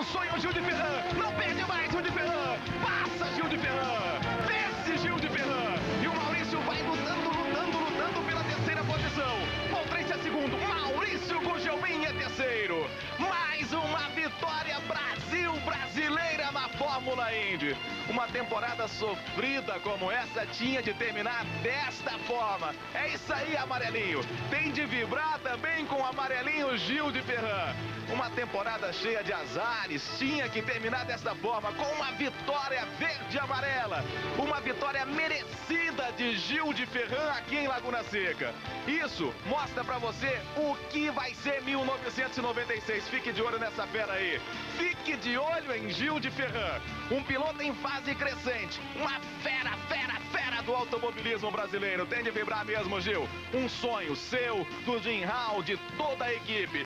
um sonho, Gil de Ferran. Não perde mais, Gil de Ferran. Passa, Gil de Ferran. Vence, Gil de Ferran. E o Maurício vai lutando, lutando, lutando pela terceira posição. Patrícia é segundo. Maurício Gugelmin é terceiro. Mais uma vitória Brasil brasileira na Fórmula Indy. Uma temporada sofrida como essa tinha de terminar desta forma. É isso aí, amarelinho. Tem de vibrar também com o amarelinho Gil de Ferran. Uma temporada cheia de azares, tinha que terminar desta forma, com uma vitória verde e amarela. Uma vitória merecida de Gil de Ferran aqui em Laguna Seca. Isso mostra pra você o que vai ser 1996. Fique de olho nessa fera aí. Fique de olho em Gil de Ferran. Um piloto em fase crescente. Uma fera, fera, fera do automobilismo brasileiro. Tem de vibrar mesmo, Gil. Um sonho seu, do Jim Hall, de toda a equipe.